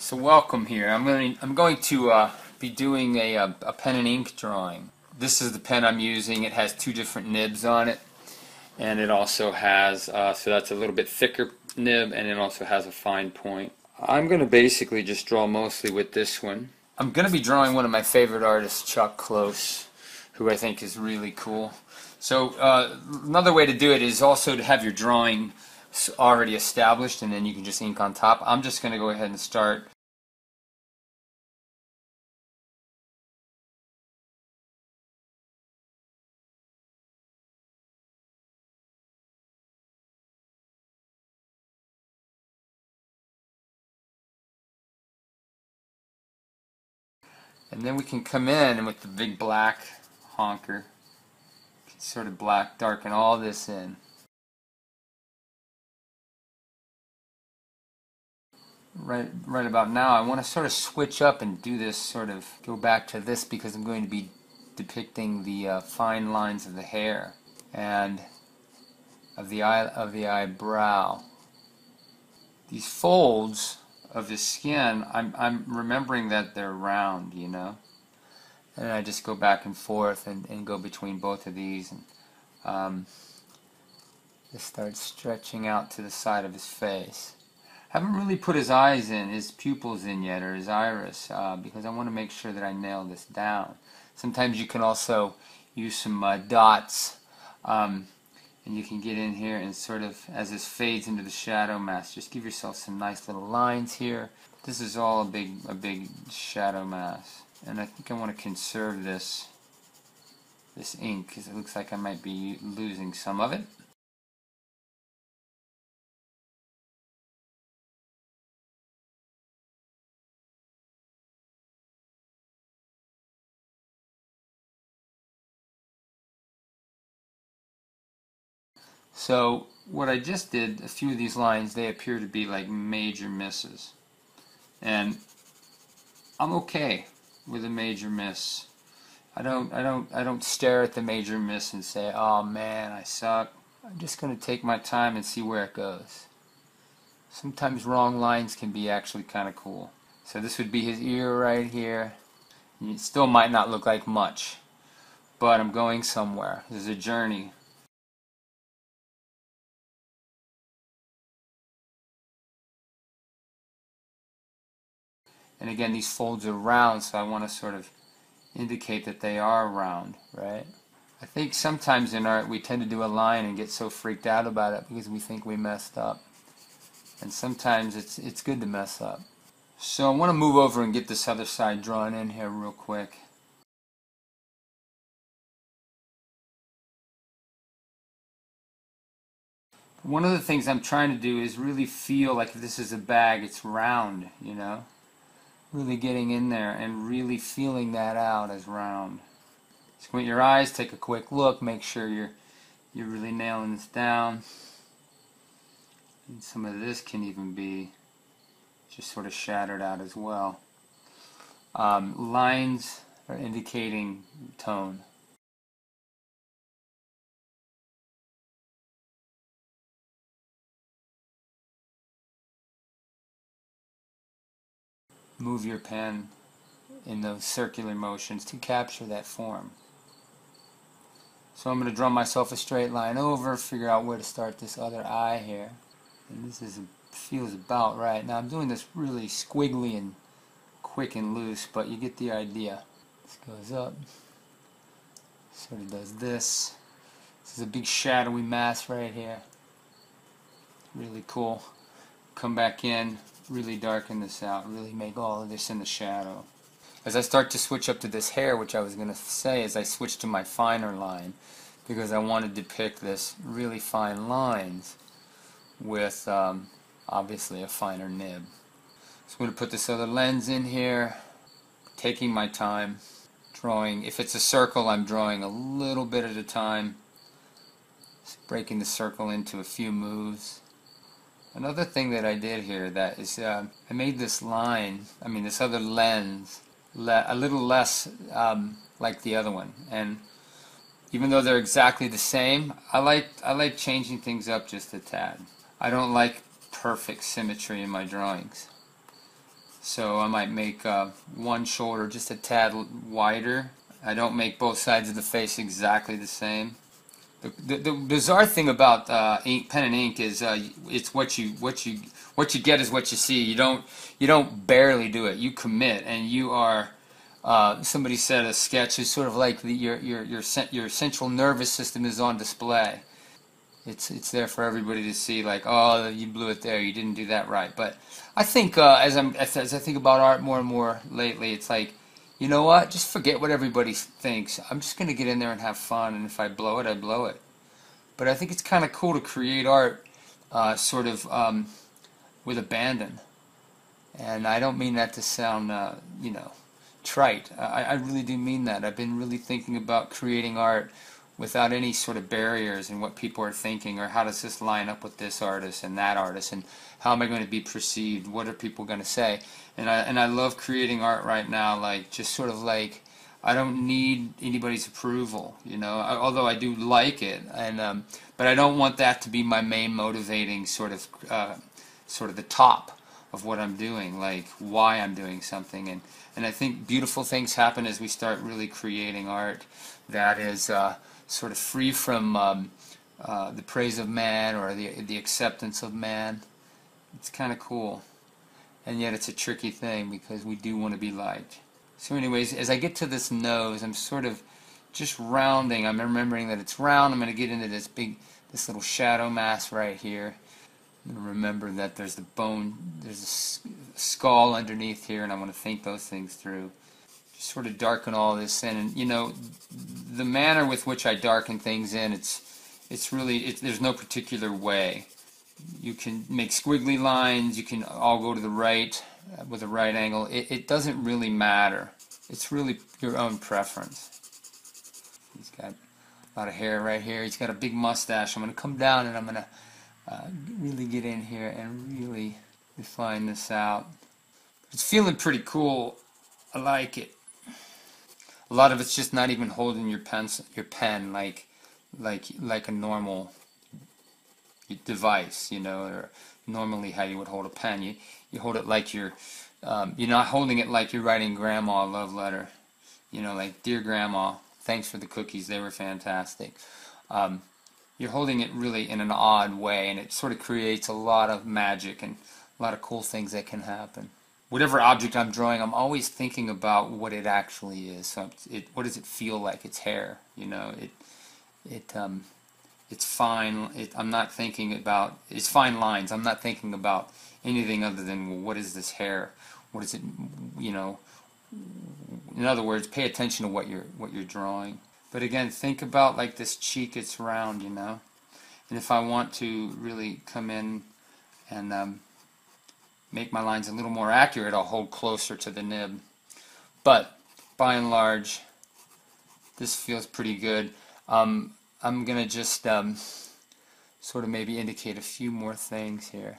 So welcome here. I'm going to, I'm going to uh, be doing a, a, a pen and ink drawing. This is the pen I'm using. It has two different nibs on it, and it also has uh, so that's a little bit thicker nib, and it also has a fine point. I'm going to basically just draw mostly with this one. I'm going to be drawing one of my favorite artists, Chuck Close, who I think is really cool. So uh, another way to do it is also to have your drawing already established and then you can just ink on top. I'm just going to go ahead and start And then we can come in and with the big black honker, sort of black darken all this in. Right, right about now, I want to sort of switch up and do this sort of, go back to this because I'm going to be depicting the uh, fine lines of the hair and of the eye of the eyebrow. These folds of the skin, I'm, I'm remembering that they're round, you know. And I just go back and forth and, and go between both of these and um, just start stretching out to the side of his face. Haven't really put his eyes in, his pupils in yet, or his iris, uh, because I want to make sure that I nail this down. Sometimes you can also use some uh, dots um, and you can get in here and sort of as this fades into the shadow mass just give yourself some nice little lines here this is all a big a big shadow mass and I think I want to conserve this this ink because it looks like I might be losing some of it So what I just did, a few of these lines, they appear to be like major misses. And I'm okay with a major miss. I don't I don't I don't stare at the major miss and say, "Oh man, I suck." I'm just going to take my time and see where it goes. Sometimes wrong lines can be actually kind of cool. So this would be his ear right here. It still might not look like much, but I'm going somewhere. This is a journey. And again, these folds are round, so I want to sort of indicate that they are round, right? I think sometimes in art we tend to do a line and get so freaked out about it because we think we messed up. And sometimes it's it's good to mess up. So I want to move over and get this other side drawn in here real quick. One of the things I'm trying to do is really feel like if this is a bag, it's round, you know? Really getting in there and really feeling that out as round. Squint your eyes, take a quick look, make sure you're you're really nailing this down. And some of this can even be just sort of shattered out as well. Um, lines are indicating tone. Move your pen in those circular motions to capture that form. So I'm going to draw myself a straight line over, figure out where to start this other eye here. And this is feels about right. Now I'm doing this really squiggly and quick and loose, but you get the idea. This goes up, sort of does this. This is a big shadowy mass right here. Really cool. Come back in, really darken this out, really make all of this in the shadow. As I start to switch up to this hair, which I was going to say as I switch to my finer line, because I want to depict this really fine lines with um, obviously a finer nib. So I'm going to put this other lens in here, taking my time, drawing. If it's a circle, I'm drawing a little bit at a time, breaking the circle into a few moves. Another thing that I did here that is uh, I made this line, I mean this other lens, le a little less um, like the other one. And even though they're exactly the same, I like I like changing things up just a tad. I don't like perfect symmetry in my drawings. So I might make uh, one shoulder just a tad wider. I don't make both sides of the face exactly the same. The, the, bizarre thing about uh, ink, pen and ink is uh, it's what you what you what you get is what you see. You don't you don't barely do it. You commit, and you are. Uh, somebody said a sketch is sort of like the, your your your your central nervous system is on display. It's it's there for everybody to see. Like, oh, you blew it there. You didn't do that right. But I think uh, as I'm as I think about art more and more lately, it's like you know what? Just forget what everybody thinks. I'm just going to get in there and have fun, and if I blow it, I blow it. But I think it's kind of cool to create art uh, sort of um, with abandon. And I don't mean that to sound, uh, you know, trite. I, I really do mean that. I've been really thinking about creating art without any sort of barriers in what people are thinking or how does this line up with this artist and that artist and how am I going to be perceived? What are people going to say? And I and I love creating art right now, like just sort of like I don't need anybody's approval, you know. I, although I do like it, and um, but I don't want that to be my main motivating sort of uh, sort of the top of what I'm doing, like why I'm doing something, and and I think beautiful things happen as we start really creating art that is uh, sort of free from um, uh, the praise of man or the the acceptance of man. It's kind of cool. And yet it's a tricky thing because we do want to be liked. So anyways, as I get to this nose, I'm sort of just rounding. I'm remembering that it's round. I'm going to get into this big, this little shadow mass right here. remember that there's the bone, there's a skull underneath here, and I want to think those things through. Sort of darken all this in, and you know, the manner with which I darken things in, it's, it's really, it, there's no particular way you can make squiggly lines, you can all go to the right uh, with a right angle. It, it doesn't really matter. It's really your own preference. He's got a lot of hair right here. He's got a big mustache. I'm going to come down and I'm going to uh, really get in here and really define this out. It's feeling pretty cool. I like it. A lot of it's just not even holding your pen, your pen like, like, like a normal device, you know, or normally how you would hold a pen. You you hold it like you're um, you're not holding it like you're writing grandma a love letter. You know, like dear grandma, thanks for the cookies, they were fantastic. Um, you're holding it really in an odd way, and it sort of creates a lot of magic and a lot of cool things that can happen. Whatever object I'm drawing, I'm always thinking about what it actually is. So it, what does it feel like? It's hair, you know. It, it, um, it's fine. It, I'm not thinking about it's fine lines. I'm not thinking about anything other than well, what is this hair? What is it? You know. In other words, pay attention to what you're what you're drawing. But again, think about like this cheek. It's round, you know. And if I want to really come in and um, make my lines a little more accurate, I'll hold closer to the nib. But by and large, this feels pretty good. Um, I'm going to just um, sort of maybe indicate a few more things here.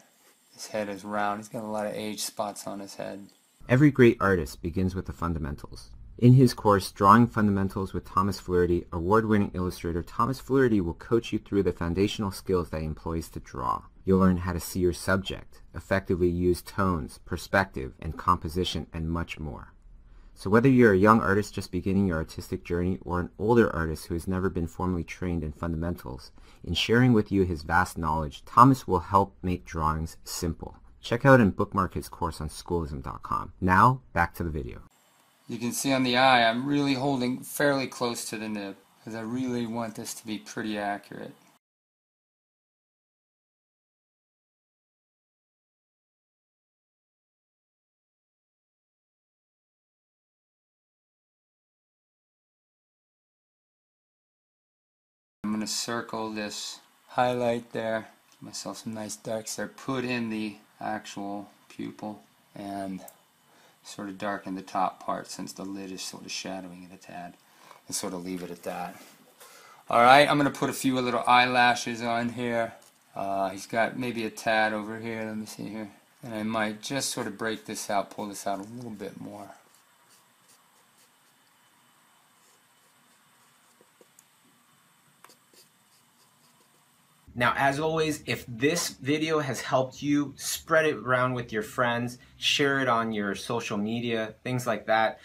His head is round. He's got a lot of age spots on his head. Every great artist begins with the fundamentals. In his course, Drawing Fundamentals with Thomas Fluharty, award-winning illustrator Thomas Fluharty will coach you through the foundational skills that he employs to draw. You'll learn how to see your subject, effectively use tones, perspective, and composition, and much more. So whether you're a young artist just beginning your artistic journey or an older artist who has never been formally trained in fundamentals, in sharing with you his vast knowledge, Thomas will help make drawings simple. Check out and bookmark his course on schoolism.com. Now, back to the video. You can see on the eye, I'm really holding fairly close to the nib because I really want this to be pretty accurate. Going to circle this highlight there, Give myself some nice darks there, put in the actual pupil and sort of darken the top part since the lid is sort of shadowing it a tad and sort of leave it at that. Alright, I'm going to put a few little eyelashes on here. Uh, he's got maybe a tad over here, let me see here. And I might just sort of break this out, pull this out a little bit more. Now, as always, if this video has helped you, spread it around with your friends, share it on your social media, things like that.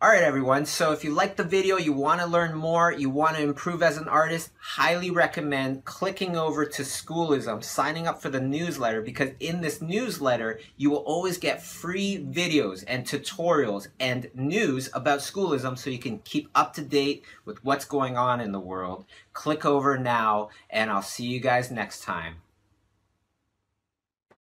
Alright everyone, so if you like the video, you want to learn more, you want to improve as an artist, highly recommend clicking over to Schoolism, signing up for the newsletter because in this newsletter, you will always get free videos and tutorials and news about Schoolism so you can keep up to date with what's going on in the world. Click over now and I'll see you guys next time.